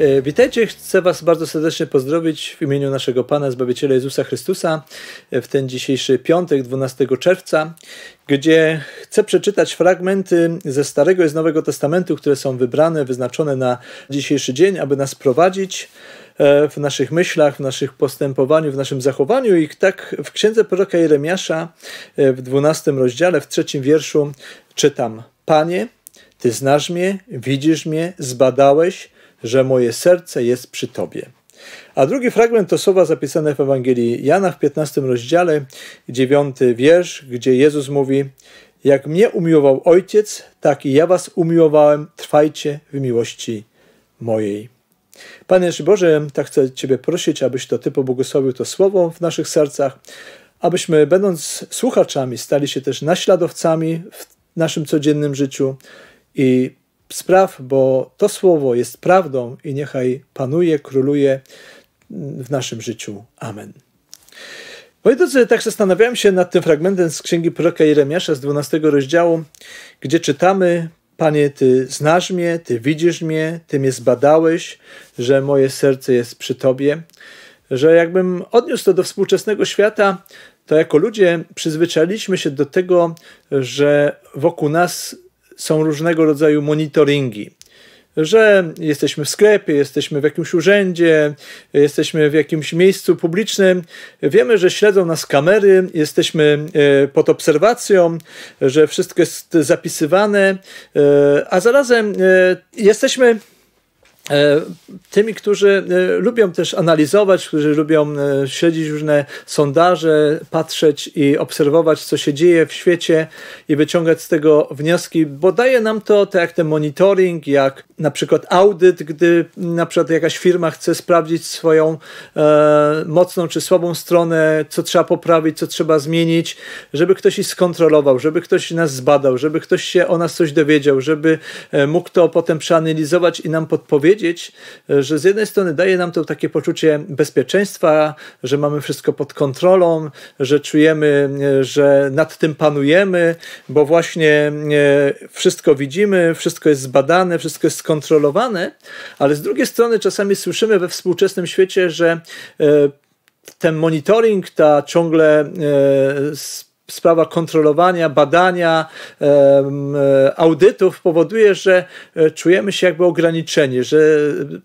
E, witajcie, chcę Was bardzo serdecznie pozdrowić w imieniu naszego Pana Zbawiciela Jezusa Chrystusa w ten dzisiejszy piątek, 12 czerwca, gdzie chcę przeczytać fragmenty ze Starego i z Nowego Testamentu, które są wybrane, wyznaczone na dzisiejszy dzień, aby nas prowadzić e, w naszych myślach, w naszych postępowaniu, w naszym zachowaniu. I tak w księdze proroka Jeremiasza e, w 12 rozdziale, w trzecim wierszu czytam: Panie, Ty znasz mnie, widzisz mnie, zbadałeś, że moje serce jest przy Tobie. A drugi fragment to słowa zapisane w Ewangelii Jana w 15 rozdziale, 9 wiersz, gdzie Jezus mówi: Jak mnie umiłował Ojciec, tak i ja Was umiłowałem, trwajcie w miłości mojej. Panie Boże, tak chcę Ciebie prosić, abyś to Ty pobłogosławił to słowo w naszych sercach, abyśmy, będąc słuchaczami, stali się też naśladowcami w naszym codziennym życiu i spraw, bo to słowo jest prawdą i niechaj panuje, króluje w naszym życiu. Amen. Moi drodzy, tak zastanawiałem się nad tym fragmentem z księgi proroka Jeremiasza z 12 rozdziału, gdzie czytamy: Panie, Ty znasz mnie, Ty widzisz mnie, Ty mnie zbadałeś, że moje serce jest przy Tobie. Że jakbym odniósł to do współczesnego świata, to jako ludzie przyzwyczailiśmy się do tego, że wokół nas są różnego rodzaju monitoringi że jesteśmy w sklepie, jesteśmy w jakimś urzędzie, jesteśmy w jakimś miejscu publicznym. Wiemy, że śledzą nas kamery, jesteśmy e, pod obserwacją, że wszystko jest zapisywane, e, a zarazem e, jesteśmy tymi, którzy e, lubią też analizować, którzy lubią e, śledzić różne sondaże, patrzeć i obserwować, co się dzieje w świecie i wyciągać z tego wnioski, bo daje nam to, tak jak ten monitoring, jak na przykład audyt, gdy na przykład jakaś firma chce sprawdzić swoją e, mocną czy słabą stronę, co trzeba poprawić, co trzeba zmienić, żeby ktoś ich skontrolował, żeby ktoś nas zbadał, żeby ktoś się o nas coś dowiedział, żeby mógł to potem przeanalizować i nam podpowiedzieć, powiedzieć, że z jednej strony daje nam to takie poczucie bezpieczeństwa, że mamy wszystko pod kontrolą, że czujemy, że nad tym panujemy, bo właśnie e, wszystko widzimy, wszystko jest zbadane, wszystko jest skontrolowane, ale z drugiej strony czasami słyszymy we współczesnym świecie, że e, ten monitoring, ta ciągle e, sprawa kontrolowania, badania, e, audytów powoduje, że e, czujemy się jakby ograniczeni, że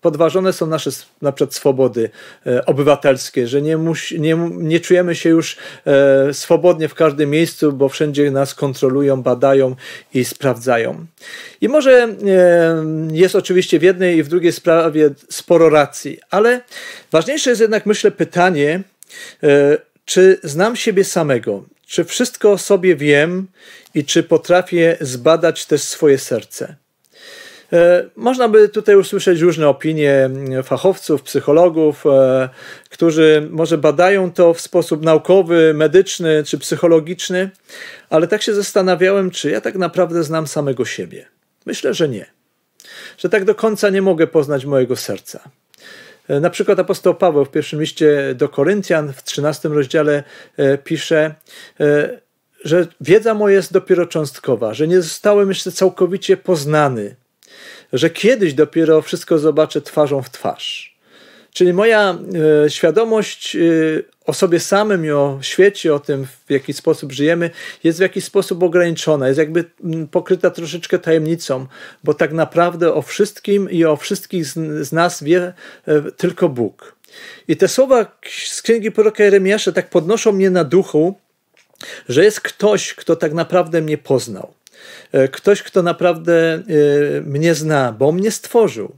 podważone są nasze na przykład swobody e, obywatelskie, że nie, musi, nie, nie czujemy się już swobodnie w każdym miejscu, bo wszędzie nas kontrolują, badają i sprawdzają. I może jest oczywiście w jednej i w drugiej sprawie sporo racji, ale ważniejsze jest jednak, myślę, pytanie, czy znam siebie samego? Czy wszystko o sobie wiem i czy potrafię zbadać też swoje serce? E, można by tutaj usłyszeć różne opinie fachowców, psychologów, e, którzy może badają to w sposób naukowy, medyczny czy psychologiczny, ale tak się zastanawiałem, czy ja tak naprawdę znam samego siebie. Myślę, że nie. Że tak do końca nie mogę poznać mojego serca. E, na przykład apostoł Paweł w pierwszym liście do Koryntian w 13 rozdziale e, pisze, e, że wiedza moja jest dopiero cząstkowa, że nie zostałem jeszcze całkowicie poznany, że kiedyś dopiero wszystko zobaczę twarzą w twarz. Czyli moja e, świadomość e, o sobie samym i o świecie, o tym, w jaki sposób żyjemy, jest w jakiś sposób ograniczona, jest jakby pokryta troszeczkę tajemnicą, bo tak naprawdę o wszystkim i o wszystkich z, nas wie e, tylko Bóg. I te słowa z księgi proroka Jeremiasza tak podnoszą mnie na duchu, że jest ktoś, kto tak naprawdę mnie poznał. Ktoś, kto naprawdę mnie zna, bo mnie stworzył.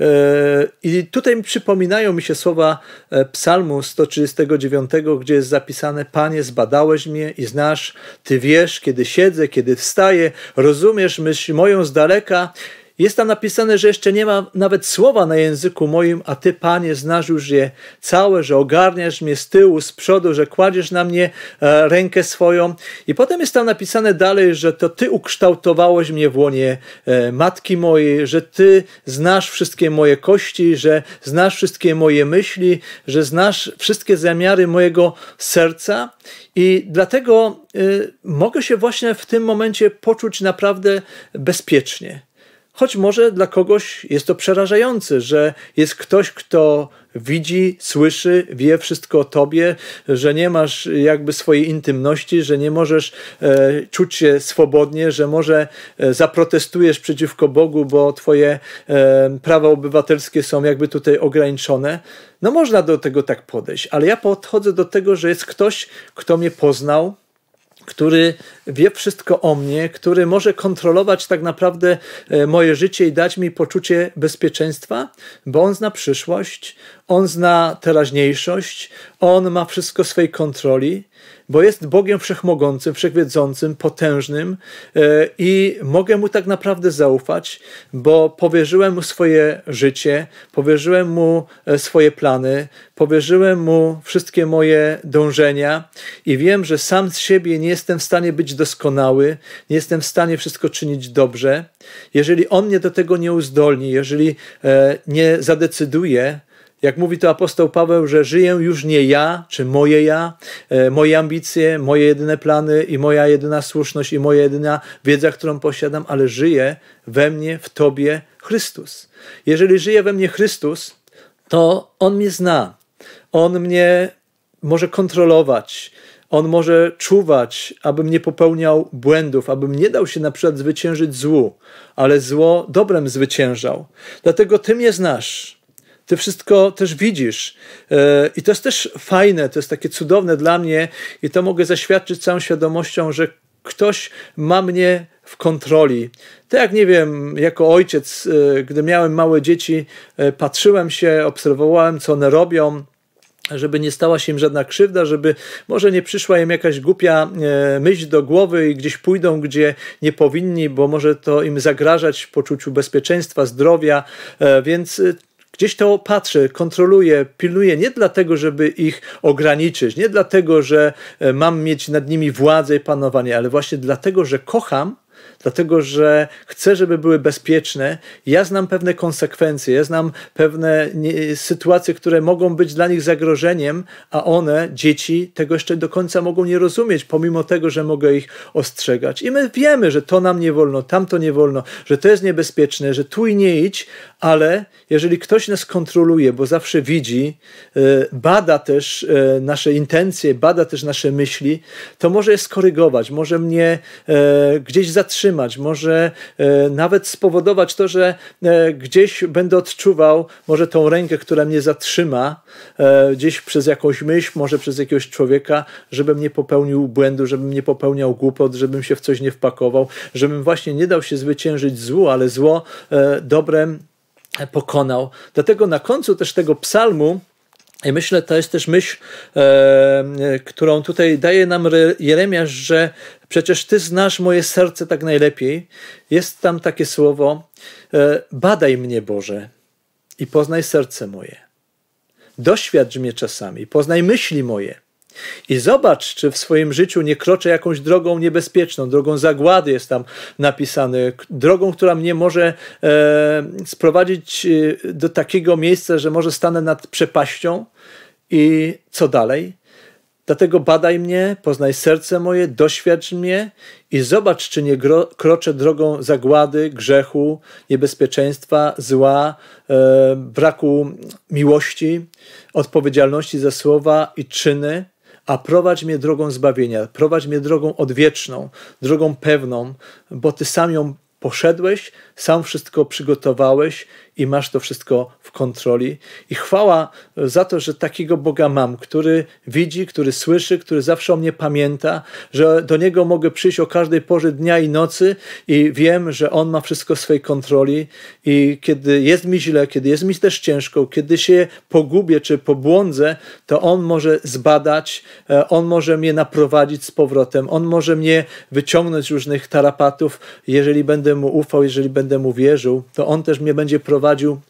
E, I tutaj przypominają mi się słowa e, Psalmu 139, gdzie jest zapisane: Panie, zbadałeś mnie i znasz, Ty wiesz, kiedy siedzę, kiedy wstaję, rozumiesz myśl moją z daleka jest tam napisane, że jeszcze nie ma nawet słowa na języku moim, a Ty, Panie, znasz już je całe, że ogarniasz mnie z tyłu, z przodu, że kładziesz na mnie e, rękę swoją. I potem jest tam napisane dalej, że to Ty ukształtowałeś mnie w łonie e, matki mojej, że Ty znasz wszystkie moje kości, że znasz wszystkie moje myśli, że znasz wszystkie zamiary mojego serca. I dlatego y, mogę się właśnie w tym momencie poczuć naprawdę bezpiecznie choć może dla kogoś jest to przerażające, że jest ktoś, kto widzi, słyszy, wie wszystko o tobie, że nie masz jakby swojej intymności, że nie możesz e, czuć się swobodnie, że może e, zaprotestujesz przeciwko Bogu, bo twoje e, prawa obywatelskie są jakby tutaj ograniczone. No można do tego tak podejść, ale ja podchodzę do tego, że jest ktoś, kto mnie poznał, który wie wszystko o mnie, który może kontrolować tak naprawdę e, moje życie i dać mi poczucie bezpieczeństwa, bo on zna przyszłość, on zna teraźniejszość, on ma wszystko w swojej kontroli bo jest Bogiem wszechmogącym, wszechwiedzącym, potężnym e, i mogę mu tak naprawdę zaufać, bo powierzyłem mu swoje życie, powierzyłem mu e, swoje plany, powierzyłem mu wszystkie moje dążenia i wiem, że sam z siebie nie jestem w stanie być doskonały, nie jestem w stanie wszystko czynić dobrze. Jeżeli on mnie do tego nie uzdolni, jeżeli e, nie zadecyduje, jak mówi to apostoł Paweł, że żyję już nie ja, czy moje ja, e, moje ambicje, moje jedyne plany i moja jedyna słuszność i moja jedyna wiedza, którą posiadam, ale żyje we mnie, w Tobie Chrystus. Jeżeli żyje we mnie Chrystus, to On mnie zna. On mnie może kontrolować. On może czuwać, abym nie popełniał błędów, abym nie dał się na przykład zwyciężyć złu, ale zło dobrem zwyciężał. Dlatego Ty mnie znasz. Ty wszystko też widzisz. E, I to jest też fajne, to jest takie cudowne dla mnie, i to mogę zaświadczyć całą świadomością, że ktoś ma mnie w kontroli. Tak jak nie wiem, jako ojciec, e, gdy miałem małe dzieci, e, patrzyłem się, obserwowałem, co one robią żeby nie stała się im żadna krzywda, żeby może nie przyszła im jakaś głupia myśl do głowy i gdzieś pójdą, gdzie nie powinni, bo może to im zagrażać poczuciu bezpieczeństwa, zdrowia. Więc Gdzieś to patrzę, kontroluję, pilnuję nie dlatego, żeby ich ograniczyć, nie dlatego, że e, mam mieć nad nimi władzę i panowanie, ale właśnie dlatego, że kocham dlatego że chcę, żeby były bezpieczne. Ja znam pewne konsekwencje, ja znam pewne sytuacje, które mogą być dla nich zagrożeniem, a one, dzieci, tego jeszcze do końca mogą nie rozumieć, pomimo tego, że mogę ich ostrzegać. I my wiemy, że to nam nie wolno, tamto nie wolno, że to jest niebezpieczne, że tu i nie idź, ale jeżeli ktoś nas kontroluje, bo zawsze widzi, e, bada też e, nasze intencje, bada też nasze myśli, to może je skorygować, może mnie e, gdzieś zatrzymać, może nawet spowodować to, że gdzieś będę odczuwał może tą rękę, która mnie zatrzyma, gdzieś przez jakąś myśl, może przez jakiegoś człowieka, żebym nie popełnił błędu, żebym nie popełniał głupot, żebym się w coś nie wpakował, żebym właśnie nie dał się zwyciężyć złu, ale zło dobrem pokonał. Dlatego na końcu też tego psalmu i myślę, to jest też myśl, e, którą tutaj daje nam Jeremiasz, że przecież Ty znasz moje serce tak najlepiej. Jest tam takie słowo: e, Badaj mnie, Boże, i poznaj serce moje. Doświadcz mnie czasami, poznaj myśli moje. I zobacz, czy w swoim życiu nie kroczę jakąś drogą niebezpieczną, drogą zagłady jest tam napisane, drogą, która mnie może e, sprowadzić e, do takiego miejsca, że może stanę nad przepaścią i co dalej? Dlatego badaj mnie, poznaj serce moje, doświadcz mnie i zobacz, czy nie kroczę drogą zagłady, grzechu, niebezpieczeństwa, zła, e, braku miłości, odpowiedzialności za słowa i czyny a prowadź mnie drogą zbawienia, prowadź mnie drogą odwieczną, drogą pewną, bo Ty sam ją poszedłeś, sam wszystko przygotowałeś i masz to wszystko w kontroli. I chwała za to, że takiego Boga mam, który widzi, który słyszy, który zawsze o mnie pamięta, że do Niego mogę przyjść o każdej porze dnia i nocy i wiem, że On ma wszystko w swojej kontroli i kiedy jest mi źle, kiedy jest mi też ciężko, kiedy się pogubię czy pobłądzę, to On może zbadać, e, On może mnie naprowadzić z powrotem, On może mnie wyciągnąć z różnych tarapatów, jeżeli będę Mu ufał, jeżeli będę Mu wierzył, to On też mnie będzie prowadził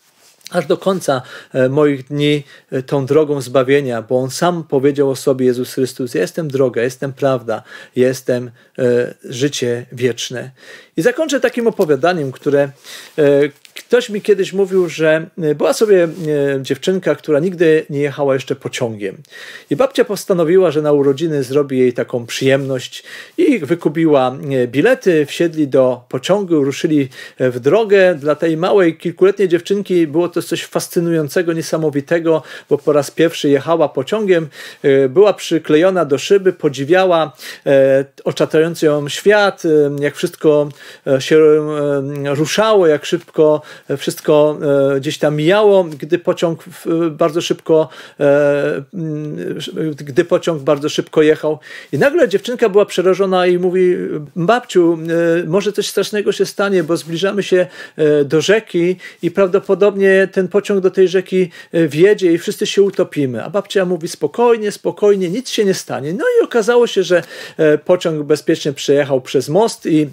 aż do końca e, moich dni e, tą drogą zbawienia, bo On sam powiedział o sobie, Jezus Chrystus, jestem droga, jestem prawda, jestem e, życie wieczne. I zakończę takim opowiadaniem, które Ktoś mi kiedyś mówił, że była sobie dziewczynka, która nigdy nie jechała jeszcze pociągiem. I babcia postanowiła, że na urodziny zrobi jej taką przyjemność i wykupiła bilety, wsiedli do pociągu, ruszyli w drogę. Dla tej małej, kilkuletniej dziewczynki było to coś fascynującego, niesamowitego, bo po raz pierwszy jechała pociągiem, była przyklejona do szyby, podziwiała oczatający ją świat, jak wszystko e, się ruszało, jak szybko wszystko e, gdzieś tam mijało, gdy pociąg bardzo szybko, e, gdy pociąg bardzo szybko jechał. I nagle dziewczynka była przerażona i mówi: Babciu, może coś strasznego się stanie, bo zbliżamy się do rzeki i prawdopodobnie ten pociąg do tej rzeki wjedzie i wszyscy się utopimy. A babcia mówi: Spokojnie, spokojnie, nic się nie stanie. No i okazało się, że pociąg bezpiecznie przejechał przez most i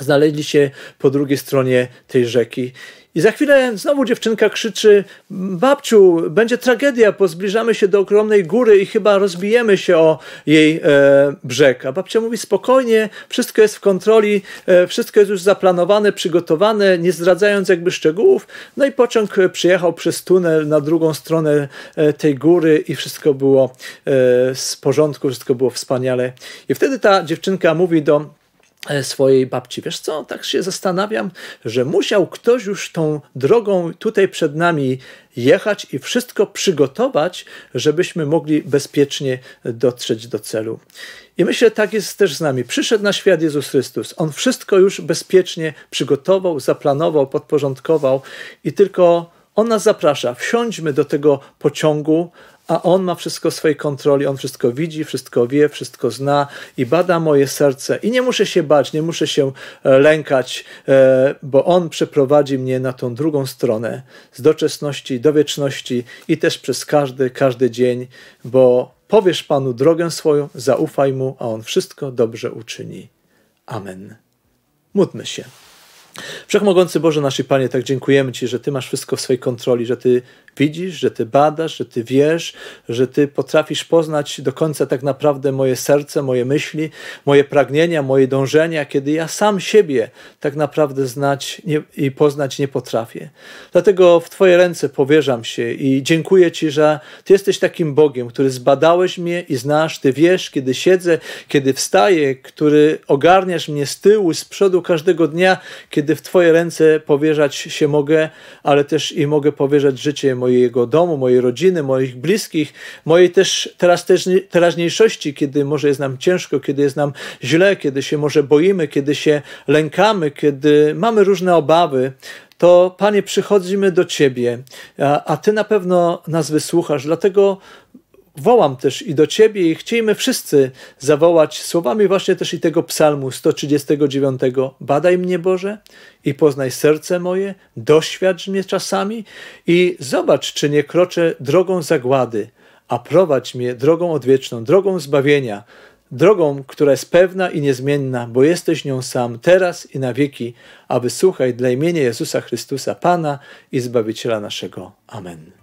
znaleźli się po drugiej stronie tej rzeki. I za chwilę znowu dziewczynka krzyczy: Babciu, będzie tragedia, bo zbliżamy się do ogromnej góry i chyba rozbijemy się o jej e, brzeg. A babcia mówi: Spokojnie, wszystko jest w kontroli, e, wszystko jest już zaplanowane, przygotowane, nie zdradzając jakby szczegółów. No i pociąg przyjechał przez tunel na drugą stronę e, tej góry i wszystko było e, z porządku, wszystko było wspaniale. I wtedy ta dziewczynka mówi do swojej babci. Wiesz co, tak się zastanawiam, że musiał ktoś już tą drogą tutaj przed nami jechać i wszystko przygotować, żebyśmy mogli bezpiecznie dotrzeć do celu. I myślę, tak jest też z nami. Przyszedł na świat Jezus Chrystus. On wszystko już bezpiecznie przygotował, zaplanował, podporządkował i tylko on nas zaprasza. Wsiądźmy do tego pociągu, a On ma wszystko w swojej kontroli, On wszystko widzi, wszystko wie, wszystko zna i bada moje serce. I nie muszę się bać, nie muszę się e, lękać, e, bo On przeprowadzi mnie na tą drugą stronę z doczesności do wieczności i też przez każdy, każdy dzień, bo powiesz Panu drogę swoją, zaufaj Mu, a On wszystko dobrze uczyni. Amen. Módlmy się. Wszechmogący Boże, nasz Panie, tak dziękujemy Ci, że Ty masz wszystko w swojej kontroli, że Ty widzisz, że Ty badasz, że Ty wiesz, że Ty potrafisz poznać do końca tak naprawdę moje serce, moje myśli, moje pragnienia, moje dążenia, kiedy ja sam siebie tak naprawdę znać nie, i poznać nie potrafię. Dlatego w Twoje ręce powierzam się i dziękuję Ci, że Ty jesteś takim Bogiem, który zbadałeś mnie i znasz, Ty wiesz, kiedy siedzę, kiedy wstaję, który ogarniasz mnie z tyłu, z przodu każdego dnia, kiedy w Twoje ręce powierzać się mogę, ale też i mogę powierzać życie mojego domu, mojej rodziny, moich bliskich, mojej też teraz też teraźniejszości, kiedy może jest nam ciężko, kiedy jest nam źle, kiedy się może boimy, kiedy się lękamy, kiedy mamy różne obawy, to Panie, przychodzimy do Ciebie, a, a Ty na pewno nas wysłuchasz. Dlatego wołam też i do Ciebie i chciejmy wszyscy zawołać słowami właśnie też i tego psalmu 139. Badaj mnie Boże i poznaj serce moje, doświadcz mnie czasami i zobacz, czy nie kroczę drogą zagłady, a prowadź mnie drogą odwieczną, drogą zbawienia, drogą, która jest pewna i niezmienna, bo jesteś nią sam teraz i na wieki, a wysłuchaj dla imienia Jezusa Chrystusa, Pana i Zbawiciela naszego. Amen.